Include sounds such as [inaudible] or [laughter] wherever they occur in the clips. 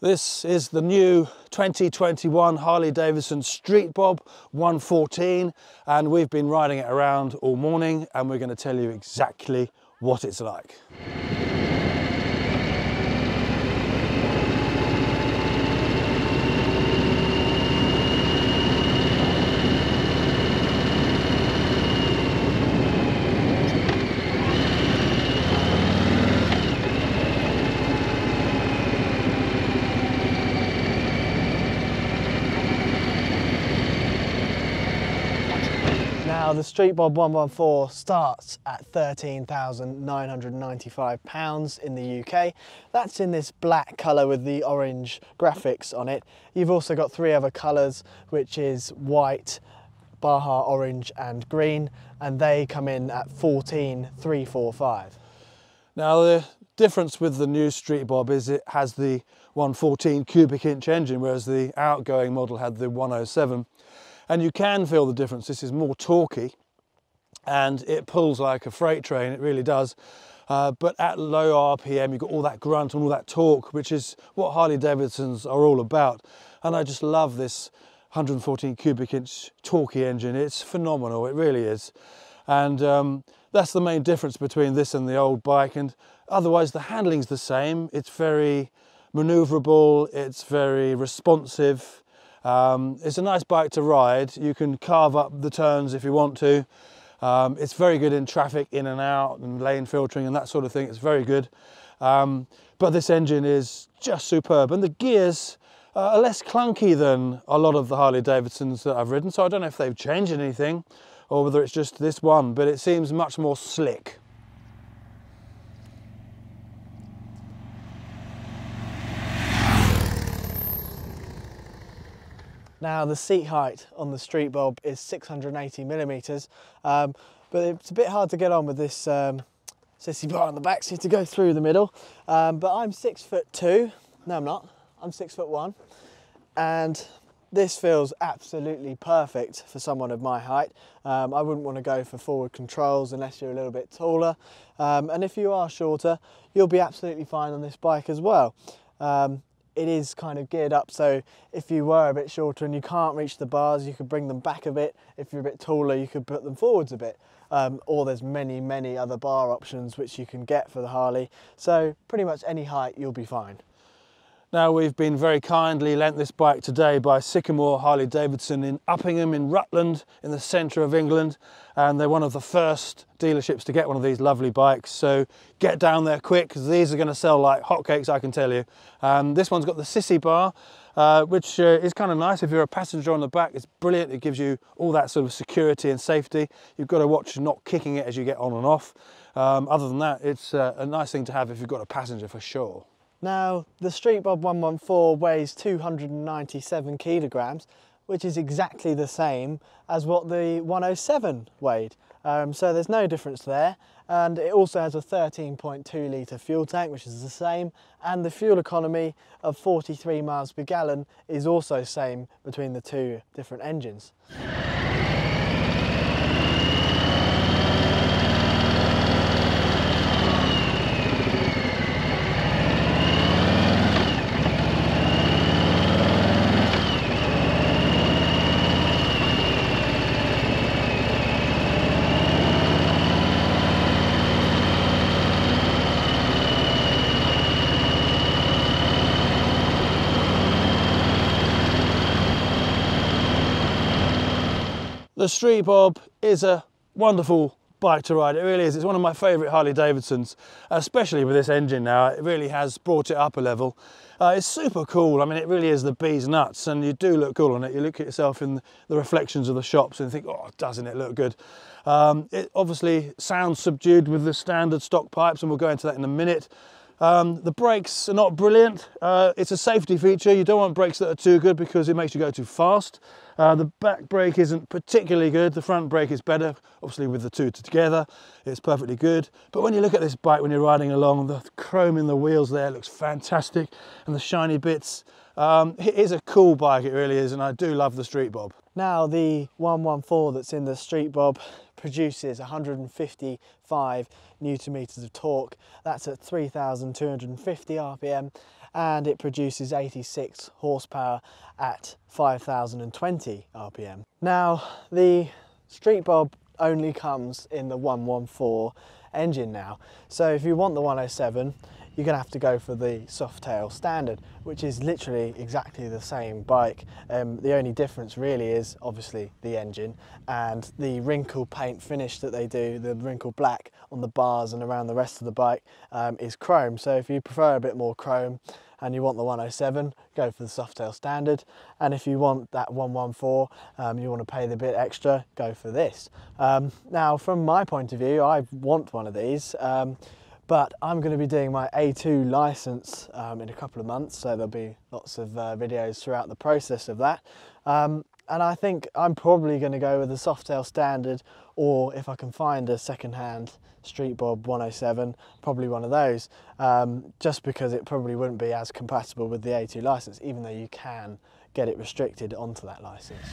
This is the new 2021 Harley Davidson Street Bob 114 and we've been riding it around all morning and we're going to tell you exactly what it's like. Now the Street Bob 114 starts at £13,995 in the UK. That's in this black colour with the orange graphics on it. You've also got three other colours which is white, Baja orange and green and they come in at 14345. Now the difference with the new Street Bob is it has the 114 cubic inch engine whereas the outgoing model had the 107 and you can feel the difference. This is more torquey and it pulls like a freight train, it really does. Uh, but at low RPM, you've got all that grunt and all that torque, which is what Harley Davidsons are all about. And I just love this 114 cubic inch torquey engine. It's phenomenal, it really is. And um, that's the main difference between this and the old bike. And otherwise, the handling's the same. It's very maneuverable, it's very responsive. Um, it's a nice bike to ride. You can carve up the turns if you want to. Um, it's very good in traffic, in and out, and lane filtering and that sort of thing. It's very good. Um, but this engine is just superb. And the gears are less clunky than a lot of the Harley Davidsons that I've ridden. So I don't know if they've changed anything or whether it's just this one, but it seems much more slick. Now the seat height on the Street Bob is 680 millimeters, um, but it's a bit hard to get on with this um, sissy bar on the back, so you have to go through the middle. Um, but I'm six foot two. No, I'm not. I'm six foot one, and this feels absolutely perfect for someone of my height. Um, I wouldn't want to go for forward controls unless you're a little bit taller. Um, and if you are shorter, you'll be absolutely fine on this bike as well. Um, it is kind of geared up. So if you were a bit shorter and you can't reach the bars you could bring them back a bit. If you're a bit taller you could put them forwards a bit. Um, or there's many many other bar options which you can get for the Harley. So pretty much any height you'll be fine now we've been very kindly lent this bike today by Sycamore Harley Davidson in Uppingham in Rutland in the centre of England and they're one of the first dealerships to get one of these lovely bikes. So get down there quick because these are going to sell like hotcakes I can tell you. Um, this one's got the sissy bar uh, which uh, is kind of nice. If you're a passenger on the back it's brilliant. It gives you all that sort of security and safety. You've got to watch not kicking it as you get on and off. Um, other than that it's uh, a nice thing to have if you've got a passenger for sure. Now, the Street Bob 114 weighs 297 kilograms, which is exactly the same as what the 107 weighed. Um, so there's no difference there. And it also has a 13.2 litre fuel tank, which is the same. And the fuel economy of 43 miles per gallon is also same between the two different engines. The Street Bob is a wonderful bike to ride. It really is. It's one of my favourite Harley Davidsons, especially with this engine now. It really has brought it up a level. Uh, it's super cool. I mean, it really is the bee's nuts and you do look cool on it. You look at yourself in the reflections of the shops and think, oh, doesn't it look good? Um, it obviously sounds subdued with the standard stock pipes and we'll go into that in a minute. Um, the brakes are not brilliant. Uh, it's a safety feature. You don't want brakes that are too good because it makes you go too fast. Uh, the back brake isn't particularly good. The front brake is better, obviously with the two together. It's perfectly good. But when you look at this bike when you're riding along, the chrome in the wheels there looks fantastic and the shiny bits. Um, it is a cool bike, it really is, and I do love the Street Bob. Now the 114 that's in the Street Bob produces 155 newton meters of torque. That's at 3,250 RPM and it produces 86 horsepower at 5,020 RPM. Now the Street Bob only comes in the 114 engine now. So if you want the 107, you're going to have to go for the Softail standard, which is literally exactly the same bike. Um, the only difference really is obviously the engine and the wrinkle paint finish that they do, the wrinkle black on the bars and around the rest of the bike um, is chrome. So if you prefer a bit more chrome and you want the 107, go for the Softail standard. And if you want that 114, um, you want to pay the bit extra, go for this. Um, now, from my point of view, I want one of these. Um, but I'm going to be doing my A2 license um, in a couple of months, so there'll be lots of uh, videos throughout the process of that. Um, and I think I'm probably going to go with the Softail standard, or if I can find a second-hand Street Bob 107, probably one of those, um, just because it probably wouldn't be as compatible with the A2 license, even though you can get it restricted onto that license.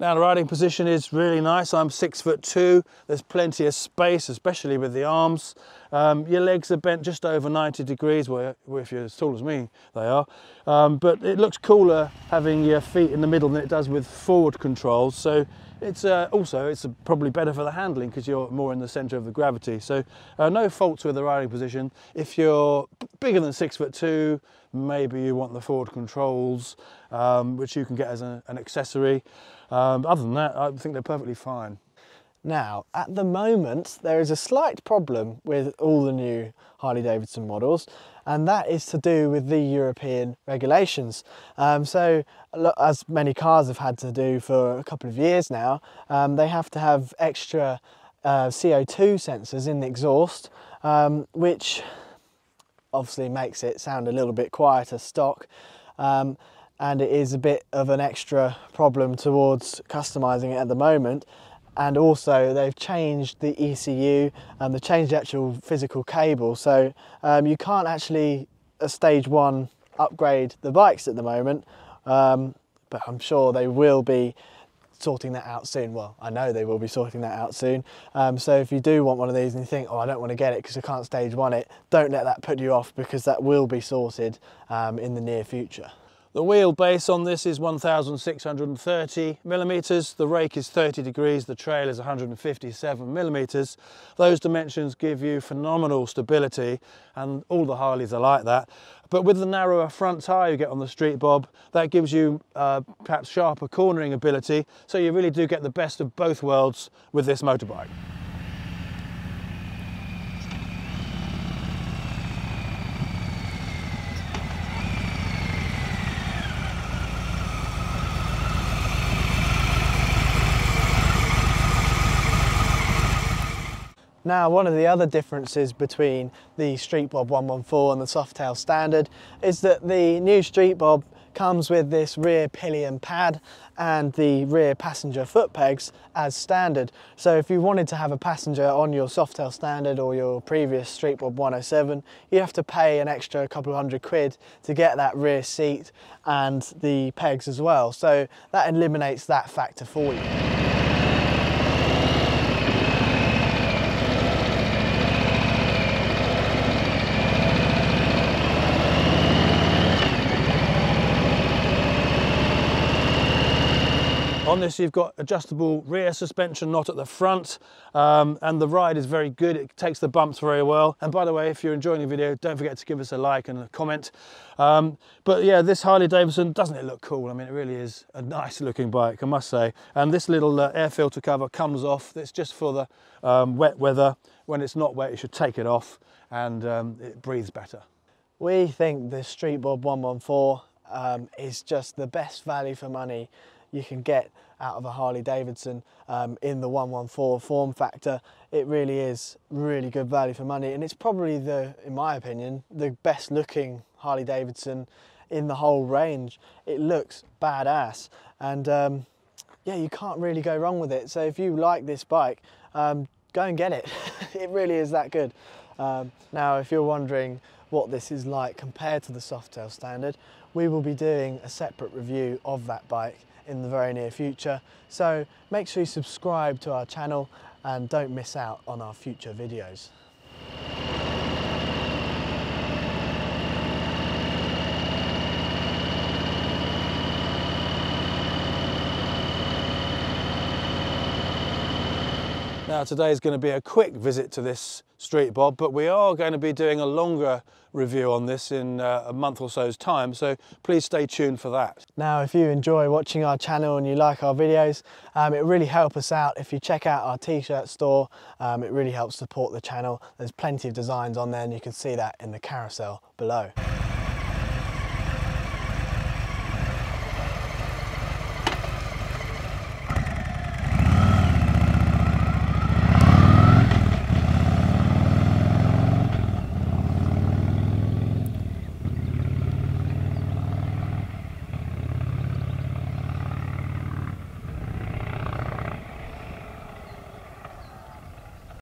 Now the riding position is really nice. I'm six foot two. There's plenty of space, especially with the arms. Um, your legs are bent just over 90 degrees, well, if you're as tall as me, they are. Um, but it looks cooler having your feet in the middle than it does with forward controls. So it's uh, also it's probably better for the handling because you're more in the center of the gravity. So uh, no faults with the riding position. If you're bigger than six foot two, maybe you want the forward controls, um, which you can get as a, an accessory. Um, other than that, I think they're perfectly fine. Now, at the moment, there is a slight problem with all the new Harley Davidson models, and that is to do with the European regulations. Um, so, as many cars have had to do for a couple of years now, um, they have to have extra uh, CO2 sensors in the exhaust, um, which obviously makes it sound a little bit quieter stock. And it is a bit of an extra problem towards customizing it at the moment and also they've changed the ECU and they've changed the actual physical cable so um, you can't actually a stage one upgrade the bikes at the moment um, but I'm sure they will be sorting that out soon. Well, I know they will be sorting that out soon. Um, so if you do want one of these and you think, oh, I don't want to get it because I can't stage one it, don't let that put you off because that will be sorted um, in the near future. The wheelbase on this is 1,630 millimeters. The rake is 30 degrees. The trail is 157 millimeters. Those dimensions give you phenomenal stability and all the Harleys are like that. But with the narrower front tyre you get on the Street Bob, that gives you uh, perhaps sharper cornering ability. So you really do get the best of both worlds with this motorbike. Now, one of the other differences between the Street Bob 114 and the Softail Standard is that the new Street Bob comes with this rear pillion pad and the rear passenger foot pegs as standard. So if you wanted to have a passenger on your Softail Standard or your previous Street Bob 107, you have to pay an extra couple of hundred quid to get that rear seat and the pegs as well. So that eliminates that factor for you. On this you've got adjustable rear suspension, not at the front, um, and the ride is very good. It takes the bumps very well. And by the way, if you're enjoying the video, don't forget to give us a like and a comment. Um, but yeah, this Harley Davidson, doesn't it look cool? I mean, it really is a nice looking bike, I must say. And this little uh, air filter cover comes off. It's just for the um, wet weather. When it's not wet, you should take it off and um, it breathes better. We think the Street Bob 114 um, is just the best value for money you can get out of a Harley Davidson um, in the 114 form factor. It really is really good value for money and it's probably the, in my opinion, the best looking Harley Davidson in the whole range. It looks badass and um, yeah, you can't really go wrong with it. So if you like this bike, um, go and get it. [laughs] it really is that good. Um, now, if you're wondering what this is like compared to the Softail Standard, we will be doing a separate review of that bike in the very near future. So make sure you subscribe to our channel and don't miss out on our future videos. Now today is going to be a quick visit to this street bob, but we are going to be doing a longer review on this in uh, a month or so's time, so please stay tuned for that. Now if you enjoy watching our channel and you like our videos, um, it really helps us out if you check out our t-shirt store, um, it really helps support the channel. There's plenty of designs on there and you can see that in the carousel below.